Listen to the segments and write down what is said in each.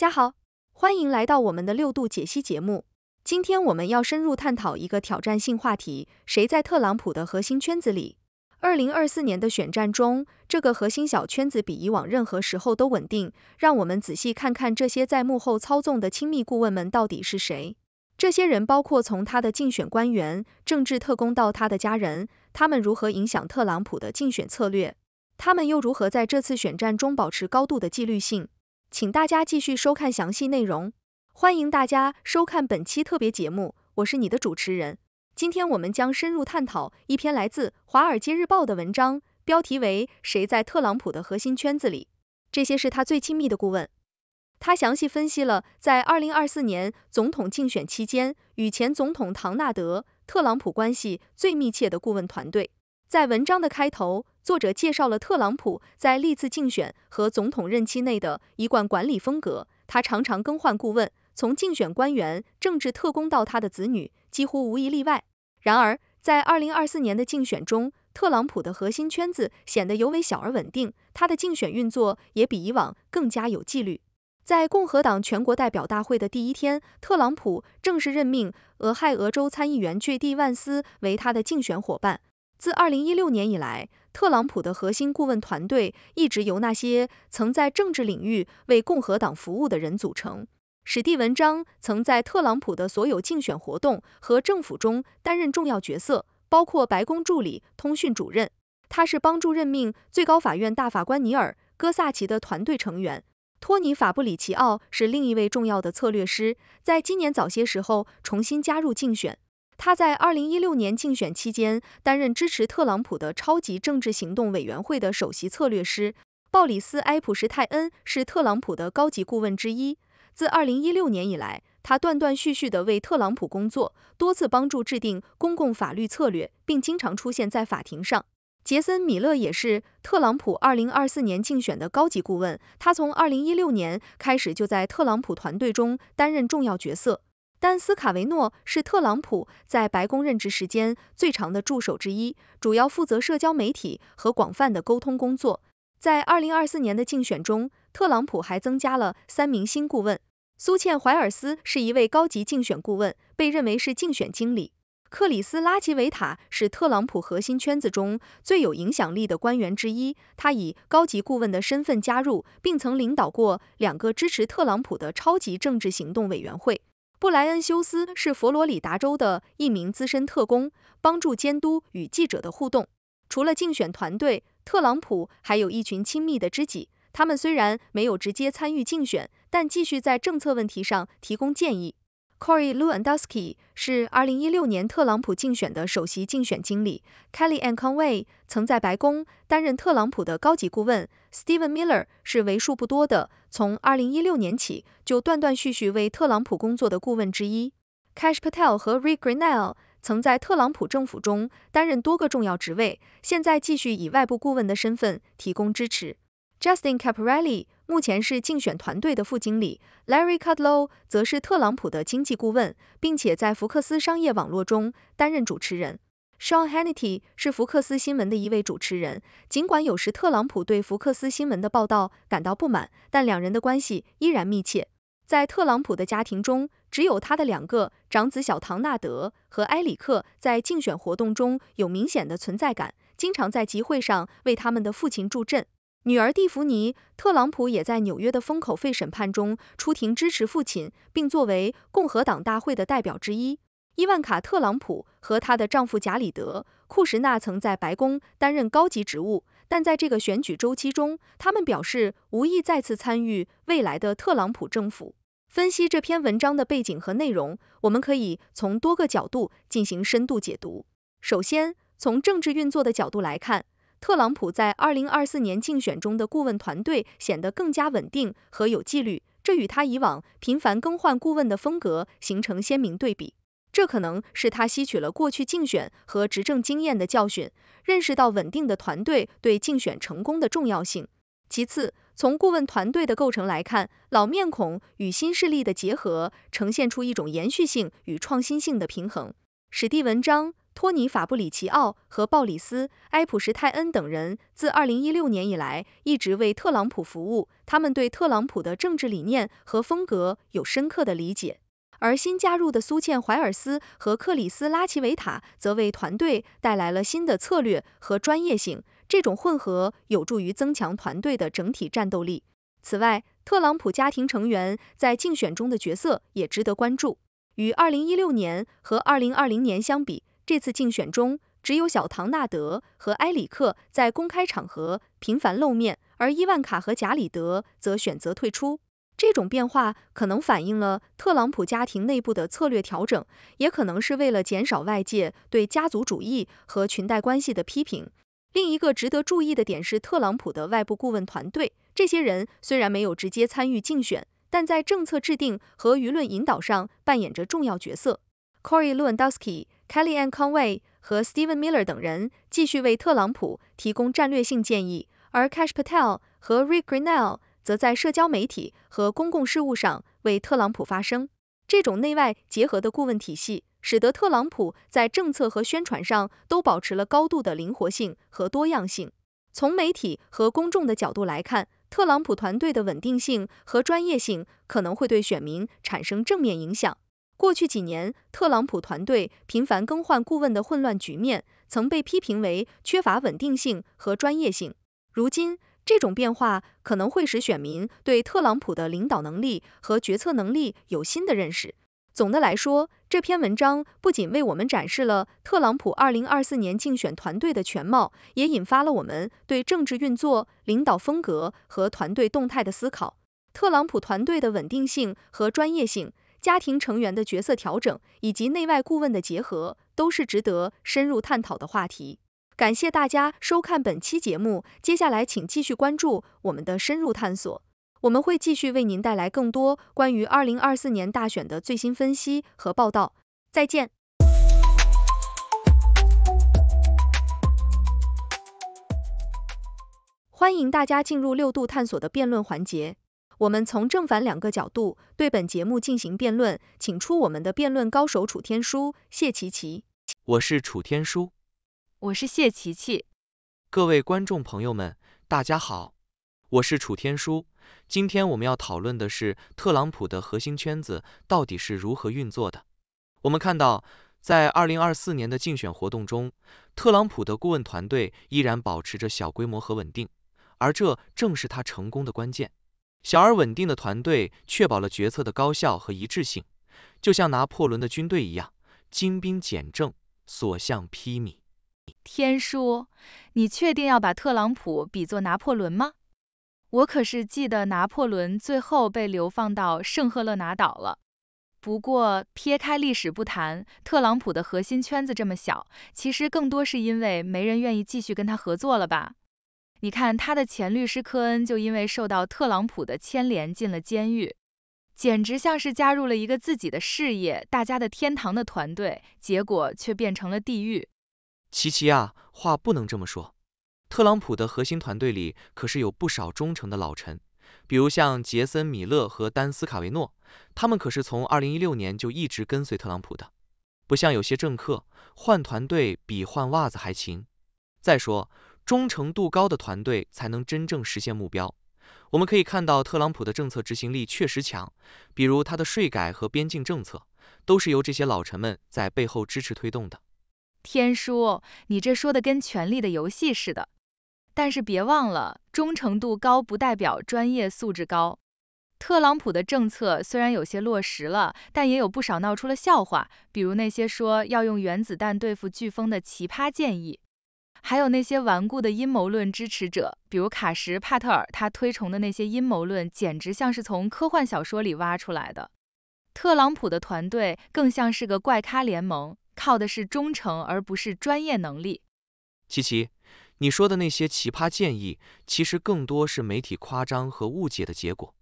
大家好，欢迎来到我们的六度解析节目。今天我们要深入探讨一个挑战性话题：谁在特朗普的核心圈子里？二零二四年的选战中，这个核心小圈子比以往任何时候都稳定。让我们仔细看看这些在幕后操纵的亲密顾问们到底是谁。这些人包括从他的竞选官员、政治特工到他的家人，他们如何影响特朗普的竞选策略？他们又如何在这次选战中保持高度的纪律性？请大家继续收看详细内容。欢迎大家收看本期特别节目，我是你的主持人。今天我们将深入探讨一篇来自《华尔街日报》的文章，标题为《谁在特朗普的核心圈子里？这些是他最亲密的顾问》。他详细分析了在2024年总统竞选期间与前总统唐纳德·特朗普关系最密切的顾问团队。在文章的开头，作者介绍了特朗普在历次竞选和总统任期内的一贯管理风格。他常常更换顾问，从竞选官员、政治特工到他的子女，几乎无一例外。然而，在2024年的竞选中，特朗普的核心圈子显得尤为小而稳定，他的竞选运作也比以往更加有纪律。在共和党全国代表大会的第一天，特朗普正式任命俄亥俄州参议员 J.D. 万斯为他的竞选伙伴。自2016年以来，特朗普的核心顾问团队一直由那些曾在政治领域为共和党服务的人组成。史蒂文章曾在特朗普的所有竞选活动和政府中担任重要角色，包括白宫助理、通讯主任。他是帮助任命最高法院大法官尼尔·戈萨奇的团队成员。托尼·法布里奇奥是另一位重要的策略师，在今年早些时候重新加入竞选。他在2016年竞选期间担任支持特朗普的超级政治行动委员会的首席策略师。鲍里斯·埃普什泰恩是特朗普的高级顾问之一。自2016年以来，他断断续续地为特朗普工作，多次帮助制定公共法律策略，并经常出现在法庭上。杰森·米勒也是特朗普2024年竞选的高级顾问。他从2016年开始就在特朗普团队中担任重要角色。丹斯卡维诺是特朗普在白宫任职时间最长的助手之一，主要负责社交媒体和广泛的沟通工作。在二零二四年的竞选中，特朗普还增加了三名新顾问。苏茜怀尔斯是一位高级竞选顾问，被认为是竞选经理。克里斯拉奇维塔是特朗普核心圈子中最有影响力的官员之一，他以高级顾问的身份加入，并曾领导过两个支持特朗普的超级政治行动委员会。布莱恩·休斯是佛罗里达州的一名资深特工，帮助监督与记者的互动。除了竞选团队，特朗普还有一群亲密的知己，他们虽然没有直接参与竞选，但继续在政策问题上提供建议。Corey Lewandowski 是2016年特朗普竞选的首席竞选经理，Kellyanne Conway 曾在白宫担任特朗普的高级顾问，Steven Miller 是为数不多的从2016年起就断断续续为特朗普工作的顾问之一。Kash Patel 和 Rick Grenell 曾在特朗普政府中担任多个重要职位，现在继续以外部顾问的身份提供支持。Justin Caparelli 目前是竞选团队的副经理，Larry Kudlow 则是特朗普的经济顾问，并且在福克斯商业网络中担任主持人。Sean Hannity 是福克斯新闻的一位主持人，尽管有时特朗普对福克斯新闻的报道感到不满，但两人的关系依然密切。在特朗普的家庭中，只有他的两个长子小唐纳德和埃里克在竞选活动中有明显的存在感，经常在集会上为他们的父亲助阵。女儿蒂芙尼·特朗普也在纽约的封口费审判中出庭支持父亲，并作为共和党大会的代表之一。伊万卡·特朗普和她的丈夫贾里德·库什纳曾在白宫担任高级职务，但在这个选举周期中，他们表示无意再次参与未来的特朗普政府。分析这篇文章的背景和内容，我们可以从多个角度进行深度解读。首先，从政治运作的角度来看。特朗普在2024年竞选中的顾问团队显得更加稳定和有纪律，这与他以往频繁更换顾问的风格形成鲜明对比。这可能是他吸取了过去竞选和执政经验的教训，认识到稳定的团队对竞选成功的重要性。其次，从顾问团队的构成来看，老面孔与新势力的结合呈现出一种延续性与创新性的平衡。史蒂文章。托尼·法布里奇奥和鲍里斯·埃普什泰恩等人自2016年以来一直为特朗普服务，他们对特朗普的政治理念和风格有深刻的理解。而新加入的苏茜·怀尔斯和克里斯·拉奇维塔则为团队带来了新的策略和专业性，这种混合有助于增强团队的整体战斗力。此外，特朗普家庭成员在竞选中的角色也值得关注。与2016年和2020年相比，这次竞选中只有小唐纳德和埃里克在公开场合频繁露面，而伊万卡和贾里德则选择退出。这种变化可能反映了特朗普家庭内部的策略调整，也可能是为了减少外界对家族主义和裙带关系的批评。另一个值得注意的点是特朗普的外部顾问团队，这些人虽然没有直接参与竞选，但在政策制定和舆论引导上扮演着重要角色。Corey Lewandowski、Kellyanne Conway 和 Stephen Miller 等人继续为特朗普提供战略性建议，而 Kash Patel 和 Rick Grenell。则在社交媒体和公共事务上为特朗普发声。这种内外结合的顾问体系，使得特朗普在政策和宣传上都保持了高度的灵活性和多样性。从媒体和公众的角度来看，特朗普团队的稳定性和专业性可能会对选民产生正面影响。过去几年，特朗普团队频繁更换顾问的混乱局面，曾被批评为缺乏稳定性和专业性。如今，这种变化可能会使选民对特朗普的领导能力和决策能力有新的认识。总的来说，这篇文章不仅为我们展示了特朗普2024年竞选团队的全貌，也引发了我们对政治运作、领导风格和团队动态的思考。特朗普团队的稳定性和专业性、家庭成员的角色调整以及内外顾问的结合，都是值得深入探讨的话题。感谢大家收看本期节目，接下来请继续关注我们的深入探索，我们会继续为您带来更多关于二零二四年大选的最新分析和报道。再见。欢迎大家进入六度探索的辩论环节，我们从正反两个角度对本节目进行辩论，请出我们的辩论高手楚天舒、谢琪琪。我是楚天舒。我是谢琪琪，各位观众朋友们，大家好，我是楚天舒。今天我们要讨论的是特朗普的核心圈子到底是如何运作的。我们看到，在二零二四年的竞选活动中，特朗普的顾问团队依然保持着小规模和稳定，而这正是他成功的关键。小而稳定的团队确保了决策的高效和一致性，就像拿破仑的军队一样，精兵简政，所向披靡。天书，你确定要把特朗普比作拿破仑吗？我可是记得拿破仑最后被流放到圣赫勒拿岛了。不过撇开历史不谈，特朗普的核心圈子这么小，其实更多是因为没人愿意继续跟他合作了吧？你看他的前律师科恩就因为受到特朗普的牵连进了监狱，简直像是加入了一个自己的事业、大家的天堂的团队，结果却变成了地狱。琪琪啊，话不能这么说。特朗普的核心团队里可是有不少忠诚的老臣，比如像杰森·米勒和丹斯卡维诺，他们可是从二零一六年就一直跟随特朗普的。不像有些政客，换团队比换袜子还勤。再说，忠诚度高的团队才能真正实现目标。我们可以看到，特朗普的政策执行力确实强，比如他的税改和边境政策，都是由这些老臣们在背后支持推动的。天叔，你这说的跟《权力的游戏》似的。但是别忘了，忠诚度高不代表专业素质高。特朗普的政策虽然有些落实了，但也有不少闹出了笑话，比如那些说要用原子弹对付飓风的奇葩建议，还有那些顽固的阴谋论支持者，比如卡什·帕特尔，他推崇的那些阴谋论简直像是从科幻小说里挖出来的。特朗普的团队更像是个怪咖联盟。靠的是忠诚，而不是专业能力。琪琪，你说的那些奇葩建议，其实更多是媒体夸张和误解的结果。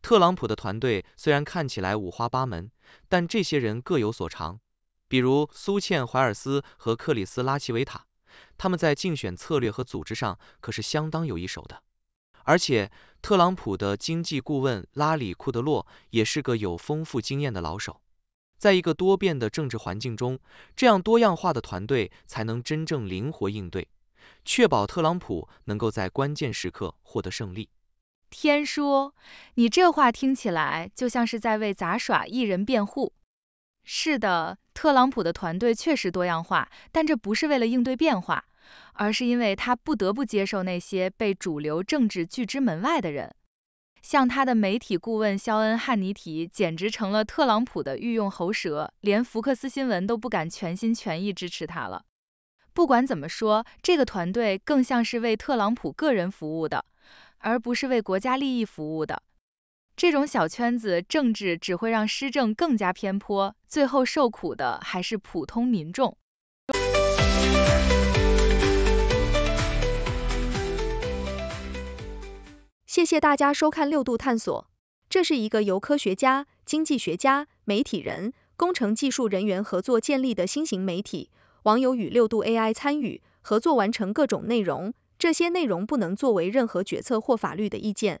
特朗普的团队虽然看起来五花八门，但这些人各有所长。比如苏茜·怀尔斯和克里斯·拉奇维塔，他们在竞选策略和组织上可是相当有一手的。而且，特朗普的经济顾问拉里·库德洛也是个有丰富经验的老手。在一个多变的政治环境中，这样多样化的团队才能真正灵活应对，确保特朗普能够在关键时刻获得胜利。天叔，你这话听起来就像是在为杂耍艺人辩护。是的，特朗普的团队确实多样化，但这不是为了应对变化，而是因为他不得不接受那些被主流政治拒之门外的人。像他的媒体顾问肖恩·汉尼提，简直成了特朗普的御用喉舌，连福克斯新闻都不敢全心全意支持他了。不管怎么说，这个团队更像是为特朗普个人服务的，而不是为国家利益服务的。这种小圈子政治只会让施政更加偏颇，最后受苦的还是普通民众。谢谢大家收看六度探索，这是一个由科学家、经济学家、媒体人、工程技术人员合作建立的新型媒体。网友与六度 AI 参与合作完成各种内容，这些内容不能作为任何决策或法律的意见。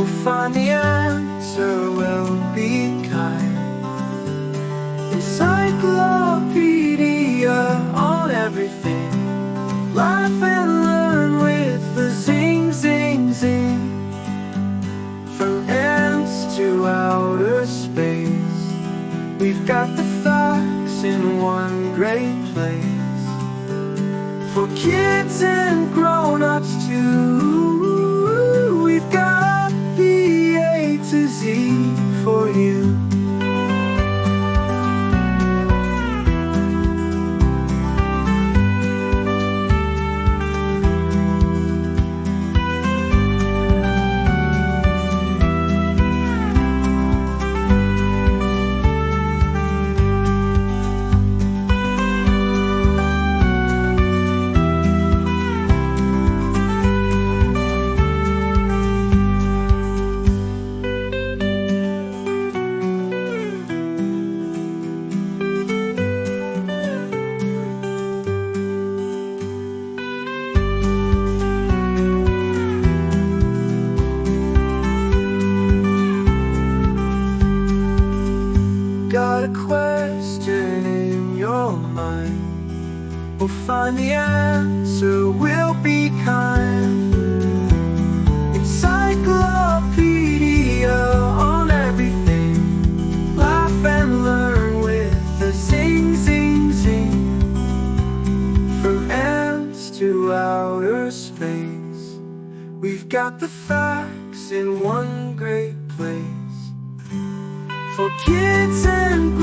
We'll find the answer, we'll be kind. Encyclopedia on everything. Laugh and learn with the zing, zing, zing. From ants to outer space. We've got the facts in one great place. For kids and grown-ups answer, we'll be kind. Encyclopedia on everything. Laugh and learn with the zing, zing, zing. From to outer space. We've got the facts in one great place. For kids and